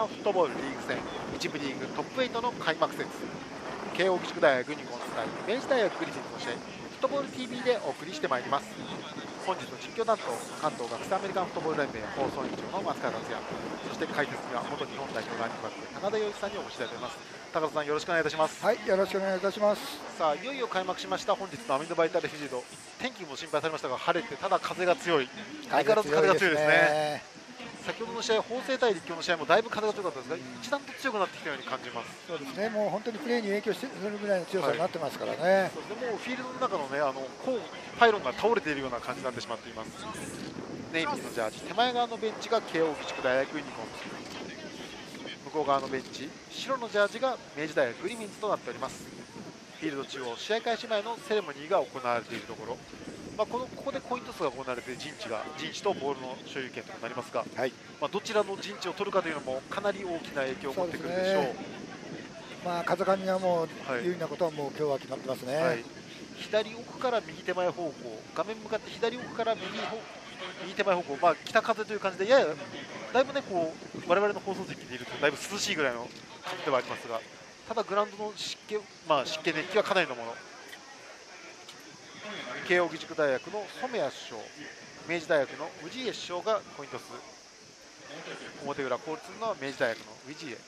関東大学アメリカンフットボールリーグ戦一部リーグトップ8の開幕節慶応義塾大学ユニコーンズ対明治大学グリフィンズの試合フットボール TV でお送りしてまいります。本日の実況担当関東学生アメリカンフットボール連盟放送委員長の松川達也そして解説には元日本代表ランニングバック高田洋一さんにお越しいただいております。高田さんよろしくお願いいたします。はいよろしくお願いいたします。さあいよいよ開幕しました本日のアミノバイタルフィールド。天気も心配されましたが晴れてただ風が強い。相変わらず風が強いですね先ほどの試合、法政対立教の試合もだいぶ風が強かったですが、一段と強くなってきたように感じますそうですね、もう本当にプレーに影響してするぐらいの強さになってますからね、はい、そうですねもうフィールドの中の,、ね、あのコーンパイロンが倒れているような感じになってしまっています。ネイビーのジャージ、手前側のベンチが慶応義塾大学ユニコーンズ、向こう側のベンチ、白のジャージが明治大学グリミンズとなっております。フィールド中央、試合開始前のセレモニーが行われているところ、まあ、このここでコイントスが行われて陣地が陣地とボールの所有権となりますが、はい、まあ、どちらの陣地を取るかというのもかなり大きな影響を持ってくるでしょう。うね、まあ、風上がもう有利なことはもう今日は決まってますね、はい、左奥から右手前方向画面向かって左奥から右右手前方向、まあ、北風という感じでややだいぶねこう我々の放送席にいるとだいぶ涼しいぐらいの感じではありますがただグラウンドの湿気,、まあ、湿気熱気はかなりのもの慶應義塾大学の染谷首相明治大学の氏家首相がポイント数表裏交通の明治大学の氏家。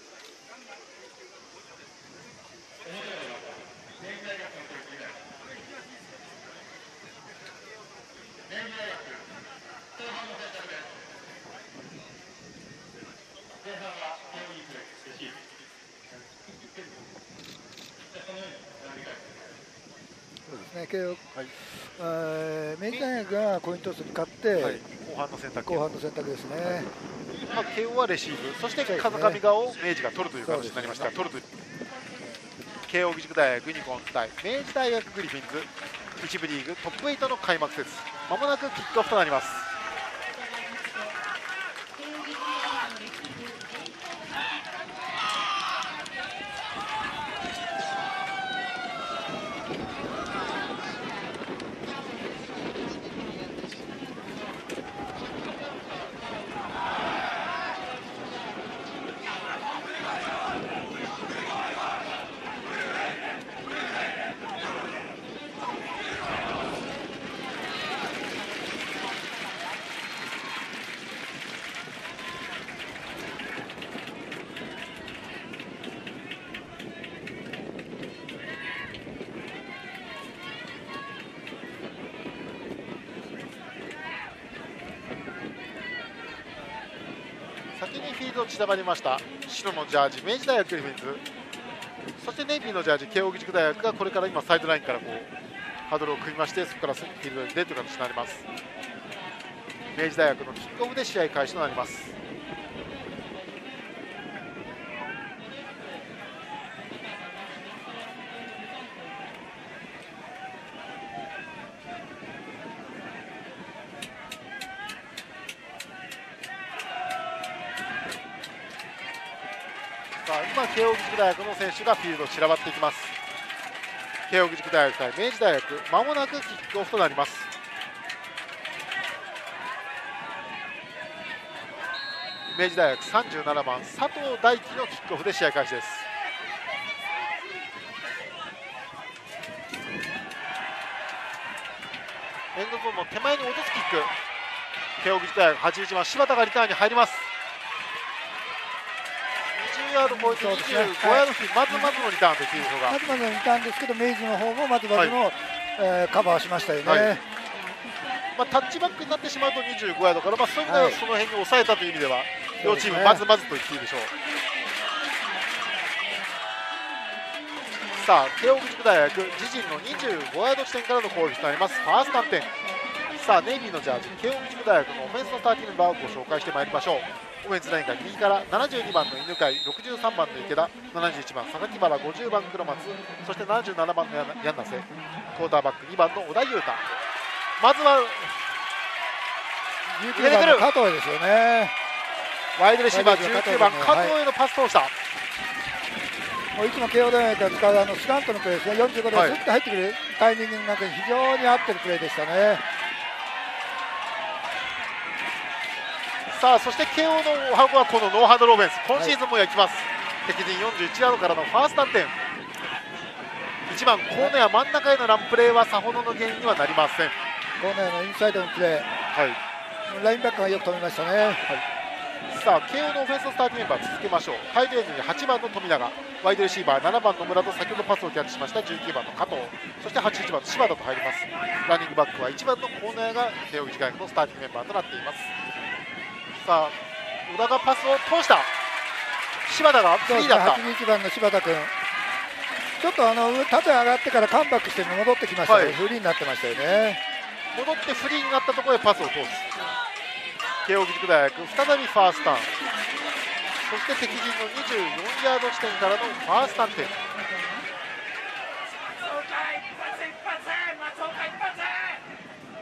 ね、慶応、はい。えー、明治大学がコイントスに勝って、はい、後半の選択。後半の選択ですね、はい、まあ、慶応はレシーブ。そして風上側を明治が取るという形になりました、ね、取ると慶応義塾大学ユニコーンズ対明治大学グリフィンズ。一部リーグトップ8の開幕節まもなくキックオフとなります散らばりました。白のジャージ明治大学グリフィンズ。そしてネイビーのジャージ慶応義塾大学がこれから今サイドラインからこうハードルを組みましてそこからフィールドに出るという形になります。明治大学のキックオフで試合開始となります。慶応義塾大学の選手がフィールド散らばっていきます。慶応義塾大学対明治大学まもなくキックオフとなります。明治大学37番佐藤大輝のキックオフで試合開始です。エンドゾーンの手前に落とすキック。慶応義塾大学81番柴田がリターンに入ります。ヤード超えて25ヤード付近、まずまずのリターンというのが。まずまずのリターンですけど、明治の方もまずまずの、はい、えー、カバーしましたよね。はいまあ、タッチバックになってしまうと25ヤードから、まあ、そういう意味ではその辺に抑えたという意味では、両チームまずまずと言っていいでしょう。さあ、慶応義塾大学、自陣の25ヤード地点からの攻撃となります、ファースト3点。さあ、ネイビーのジャージ、慶応義塾大学のオフェンスのターティメンバーをご紹介してまいりましょう。オフェンスラインが右から72番の犬飼63番の池田71番榊原50番黒松そして77番の柳瀬クォーターバック2番の小田裕太まずは19番の加藤ですよねワイドレシーバー19番加藤へのパス通した、はい、もういつも慶応大学が使うあのスタントのプレーですね45でスッと入ってくるタイミングなんかに非常に合ってるプレーでしたねさあそして慶応のハグはこのノーハンドローベンス。今シーズンも焼きます、敵陣41ヤードからのファースト点1番コーナー真ん中へのランプレーはさほどの原因にはなりません。コーナーのインサイドのプレはい。ーラインバックがよく止めましたね。さあ慶応のオフェンスのスターティングメンバー続けましょう。タイトエンドに8番の富永。ワイドレシーバー7番の村と先ほどパスをキャッチしました19番の加藤。そして81番の柴田と入ります。ランニングバックは1番のコーナーが慶応義塾大学のスターティングメンバーとなっていますさあ小田がパスを通した。柴田がフリーだった。81番の柴田君。ちょっとあの縦上がってからカムバックして戻ってきましたね、はい。フリーになってましたよね。戻ってフリーになったところでパスを通す。慶応義塾大学再びファーストター。ンそして敵陣の24ヤード地点からのファーストターン点。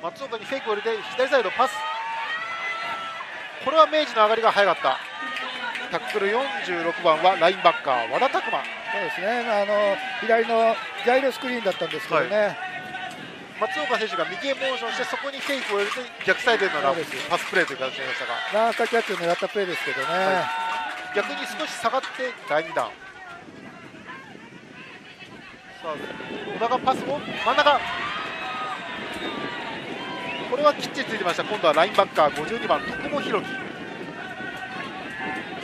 松岡にフェイクを入れて左サイドパスこれは明治の上がりが早かった。タックル46番はラインバッカー和田拓馬そうですね、まあ、あの左のジャイロスクリーンだったんですけどね、松岡選手が右へモーションしてそこにフェイクを入れて逆サイドへのラパスプレーという形になりましたが。ランスターキャッチを狙ったプレーですけどね、逆に少し下がって第2弾。さあ小田がパスを真ん中これはきっちりついてました。今度はラインバッカー52番徳保弘樹。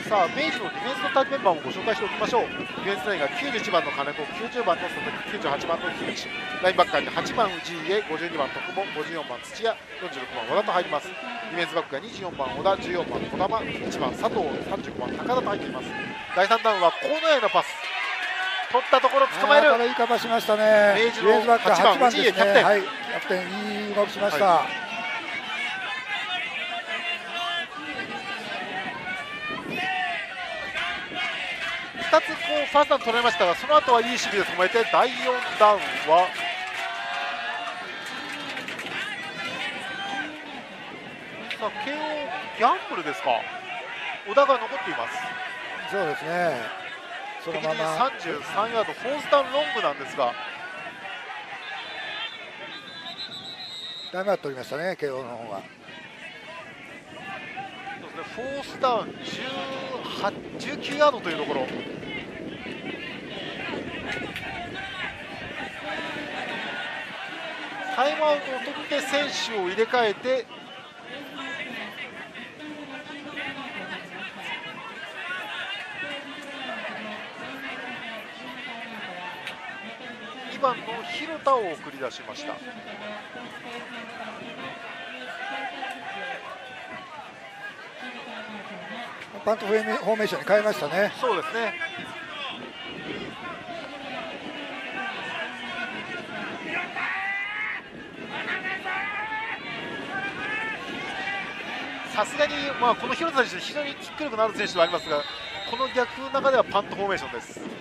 さあ明治のディフェンスのタイプメンバーもご紹介しておきましょう。ディフェンスラインが91番の金子90番の佐々木98番の樋口ラインバッカーに8番氏家52番徳保54番土屋46番和田と入ります。ディフェンスバックが24番小田14番児玉1番佐藤35番高田と入っています。第3ダウンは河野へのパス。取ったところ捕まえる。いいカバーしましたね、明治のディフェンスバック8番8番ですね、キャプテン。はい、キャプテン、いい動きしました。は2つこうファーストダウン取られましたがその後はいい守備で止めて第4ダウンは。さあ慶応ギャンブルですか？小田が残っています。そうですね、その敵にまま、33ヤードフォースダウンロングなんですが。タイムアウト取りましたね、慶応の方が。そうですねフォースダウン18 19ヤードというところ。タイムアウトを取って選手を入れ替えて2番の広田を送り出しましたパントフォーメフォーメーションに変えましたね。そうですねさすがに、まあ、この広田選手、非常にキック力のある選手ではありますが、この逆の中ではパントフォーメーションです。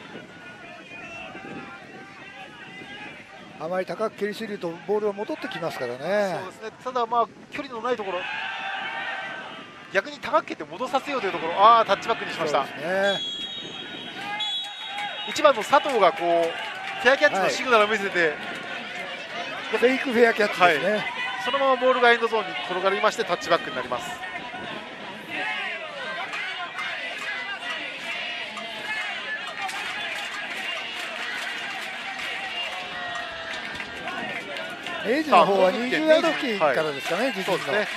あまり高く蹴りすぎるとボールが戻ってきますからそうね。ですねただ、まあ、距離のないところ、逆に高く蹴って戻させようというところ、ああ、タッチバックにしました。ね。1番の佐藤がこうフェアキャッチのシグナルを見せて、フェイクフェアキャッチですね。そのままボールがエンドゾーンに転がりましてタッチバックになります。明治の方はさあ20ヤード付近からですかね、自陣のそうですね。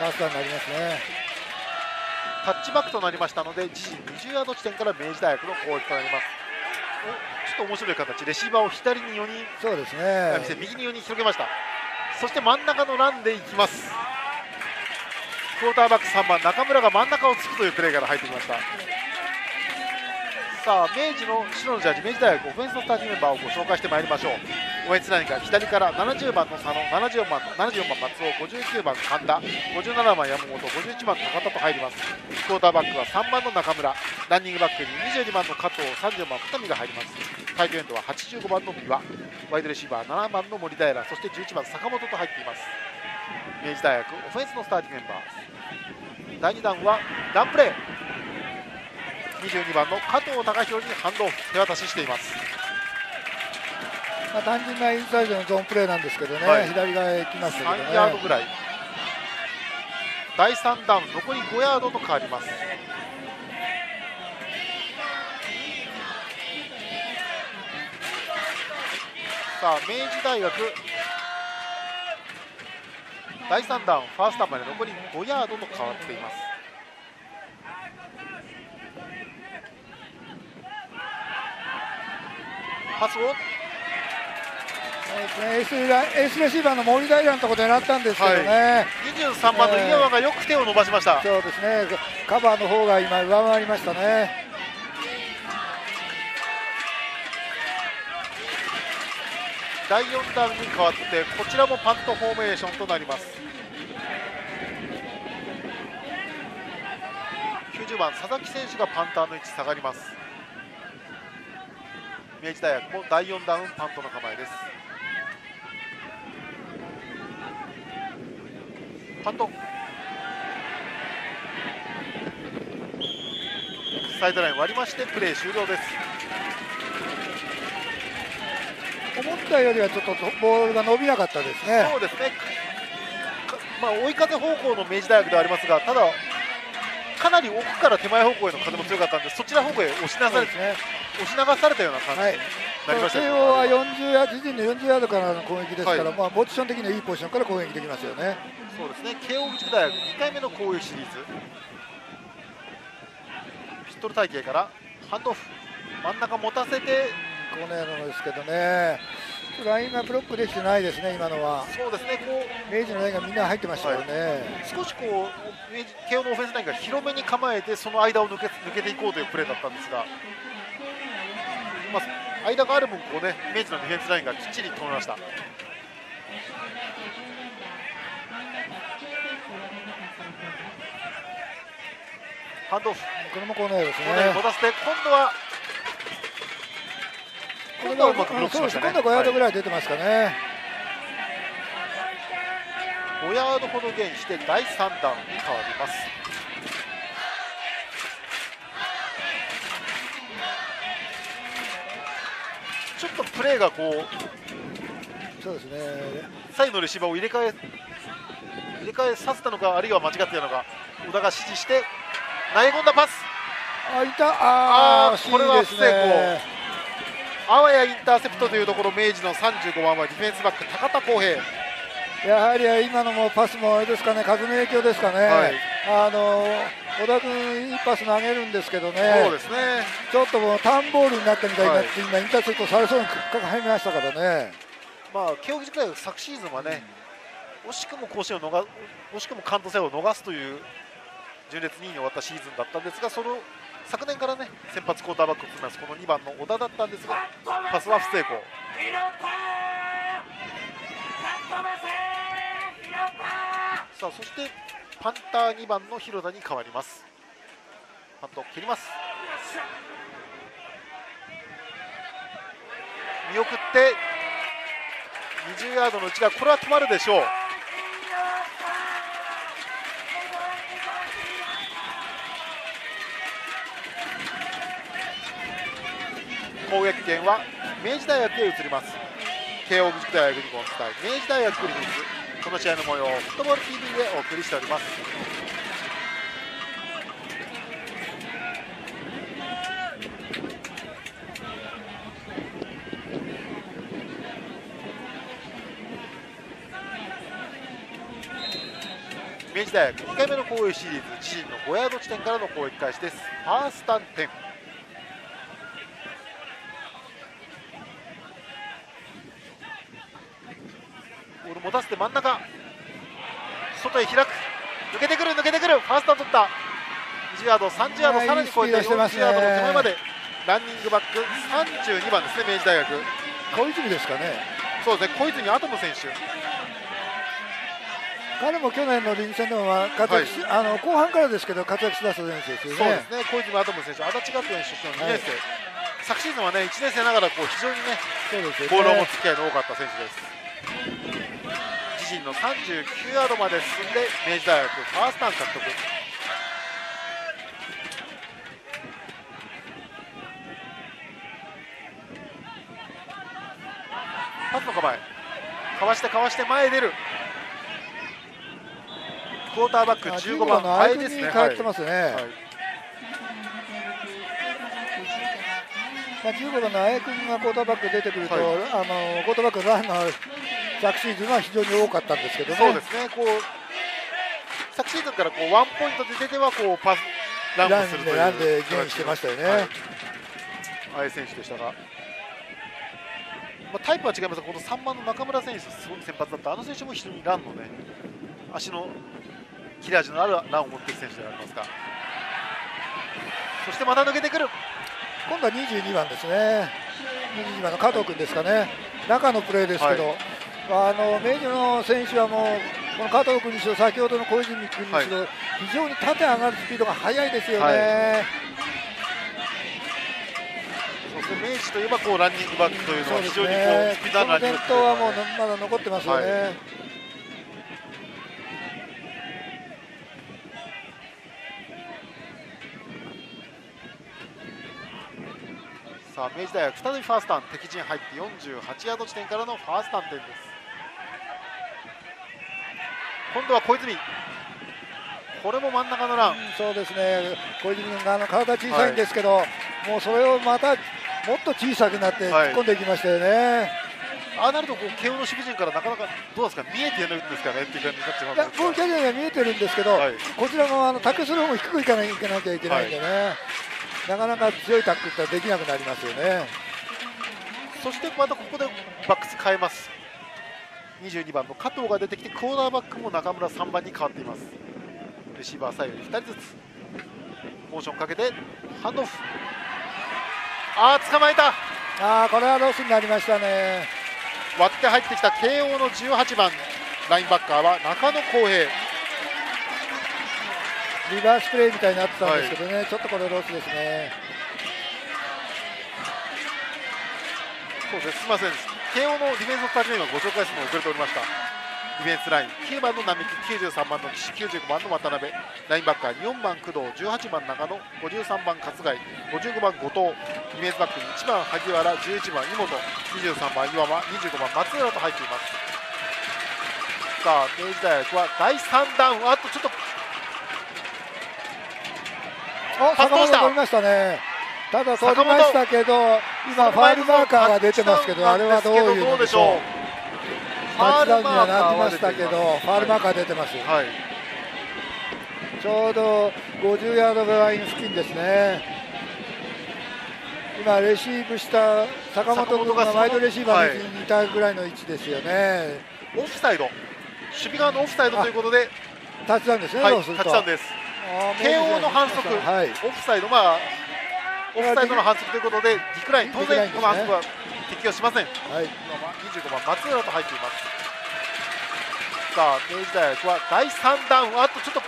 ファーになりますね。タッチバックとなりましたので自陣20ヤード地点から明治大学の攻撃となります。おちょっと面白い形レシーバーを左に4人。そうですね。右に4人広げました。そして真ん中のランでいきます。クォーターバック3番中村が真ん中を突くというプレーから入ってきました。さあ明治の白のジャージ明治大学オフェンスのスターティングメンバーをご紹介してまいりましょうオフェンスラインが左から70番の佐野74番74番松尾59番神田57番山本51番高田と入ります。クォーターバックは3番の中村ランニングバックに22番の加藤30番二見が入ります。サイドエンドは85番の三輪ワイドレシーバー7番の森平そして11番坂本と入っています。明治大学オフェンスのスターティングメンバー。第2弾はランプレー22番の加藤貴弘にハンドオフ手渡ししています。まあ、単純なインサイドのゾーンプレーなんですけどね、はい。左側へ行きましたけど3ね。ヤードぐらい。第3ダウン残り5ヤードと変わります。さあ明治大学。第3ダウンファーストまで残り5ヤードと変わっています。パスをエースラエースレシーバーの森平のところ狙ったんですけどね、23番の井山がよく手を伸ばしました、そうですね。カバーの方が今上回りましたね。第4ダウンに変わってこちらもパントフォーメーションとなります。90番佐々木選手がパンターの位置下がります。明治大学も第4ダウンパントの構えですパント。サイドライン割りましてプレー終了です。思ったよりはちょっとボールが伸びなかったですね。そうですね、かまあ、追い風方向の明治大学ではありますが、ただ、かなり奥から手前方向への風も強かったんで、そちら方向へ押し流されね。押し流されたような感じはい慶応は40ヤード自陣の40ヤードからの攻撃ですから、はい。まあ、ポジション的にはいいポジションから攻撃できますよね。そうですね、慶応義塾大学2回目の攻撃シリーズ、ピストル体系からハンドオフ、真ん中持たせて、このようなのですけどね、ラインがブロックできてないですね、今のは。そうですね、こう明治のラインがみんな入ってましたよね。少しこう慶応のオフェンスラインが広めに構えてその間を抜け抜けていこうというプレーだったんですが、まあ、間がある分こうね明治のディフェンスラインがきっちり止めました。ハンドオフ。これもこのようですこのように持ね。たせて今度は今度はうまくブロックしましたね。今度は5ヤードぐはいらい出てますかね。5ヤードほどゲインして第3ダウンに変わりますちょっとプレーがこうそうですね。サイドのレシーバーを入れ替え入れ替えさせたのかあるいは間違ってたのか小田が指示して投げ込んだパスあ、いた。あー、あこれはですね。あわやインターセプトというところ明治の35番はディフェンスバック高田康平やはり今のもパスもあれですかね、風の影響ですかね。はいあの小田君、いいパス投げるんですけどね。そうですねちょっともうターンボールになったみたいになって、はい今、インターセプトされそうにかかりましたからね。まあ慶応義塾大学昨シーズンはね、惜しくも甲子園を逃惜しくも関東戦を逃すという順列2位に終わったシーズンだったんですがその昨年からね先発クォーターバックを務めますこの2番の小田だったんですがパスは不成功さあそしてパンター2番の広田に変わります。パント蹴ります。見送って20ヤードの内側これは止まるでしょう。攻撃権は明治大学へ移ります。慶応義塾大学ユニコーンズ対明治大学グリフィンズ。この試合の模様をフットボール TV でお送りしております。明治大学2回目の攻撃シリーズ自陣の5ヤード地点からの攻撃開始です。ファーストン10ボール持たせて真ん中。外へ開く。抜けてくる抜けてくる。ファーストを取った。20ヤード30ヤードさらに超えていいスピードしてます40ねヤードの手前まで。ランニングバック32番ですね明治大学。小泉ですかね。そうですね小泉アトム選手。彼も去年のリーグ戦でもまあ活躍し、あの後半からですけど活躍しだした選手ですよそうでね。すね小泉アトム選手。足立学園出身の2年生、昨シーズンはね1年生ながらこう非常にねね。ボールを持つ機会の多かった選手です。自陣の39ヤードまで進んで明治大学ファーストターン獲得。パスの構え。かわしてかわして前へ出る。クォーターバックあ15 15番番の相手にあれですね。変えてますね、はい。まあ、15番の綾君がクォーターバック出てくると、はい。あのクォーターバックのランが昨シーズンは非常に多かったんですけどね。そうですねこう昨シーズンからこうワンポイントで出てはこうパスランをするというでランでゲインしてましたよね。はいあや選手でしたが、まあ、タイプは違いますがこの3番の中村選手すごく先発だったあの選手も非常にランのね足の切れ味のあるランを持っている選手でありますがそしてまた抜けてくる今度は22番ですね。22番の加藤君ですかね。中のプレーですけど、あの明治の選手はもうこの加藤君にしろ先ほどの小泉君にしろ、はい非常に縦上がるスピードが速いですよね。はそして明治といえばこうランニングバックというのは非常にこねうスピードあるランニング伝統はもうまだ残ってますよね。はさあ明治大学再びファーストターン敵陣入って48ヤード地点からのファーストターン点です今度は小泉。これも真ん中のラン。そうですね、小泉君があの体小さいんですけど、もうそれをまたもっと小さくなってはい。突っ込んでいきましたよね。ああなるとこう慶応の守備陣からなかなかどうですか？見えてるんですかねっていう感じになってしまうんいやですがゴールキャリアには見えてるんですけど、はい。こちらのあのタックルする方も低くいかないいかなきゃいけないんでね、なかなか強いタックルってできなくなりますよね。そしてまたここでバックス変えます22番の加藤が出てきてクォーターバックも中村3番に変わっています。レシーバー左右に2人ずつモーションかけてハンドオフ。あー捕まえた。ああ、これはロスになりましたね。割って入ってきた慶応の18番ラインバッカーは中野浩平。リバースプレーみたいになってたんですけどね、ちょっとこれロスですね。そうです。すみません慶応のディフェンスのスターター今ご紹介するの遅れておりました。ディフェンスライン9番の並木93番の岸95番の渡辺。ラインバッカー4番工藤18番中野。53番勝貝55番後藤。ディフェンスバックに1番萩原。11番井本。23番岩間。25番松浦と入っています。さあ明治大学は第3ダウンあとちょっと。お、坂本取りましたね。ただ取りましたけど、今ファールマーカーが出てますけど、あれはどういうのでしょう？タッチダウンにはなりましたけど、ファールマーカー出てます。はいちょうど50ヤードライン付近ですね。今、レシーブした坂本君がワイドレシーバーに似たぐらいの位置ですよね。オフサイド守備側のオフサイドということでタッチダウンですね、はい。タッチダウンです慶応の反則はい。オフサイド、まあ、オフサイドの反則ということで、ディクライン、当然、この反則は適用しません。はい。25番、松浦と入っています。さあ、明治大学は第3ダウン、あとちょっと、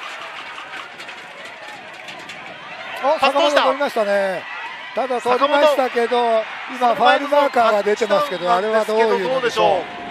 お、坂本パス通した取りましたね。ただ取りましたけど、今ファールマーカーが出てますけど、あれはどういうのでしょう？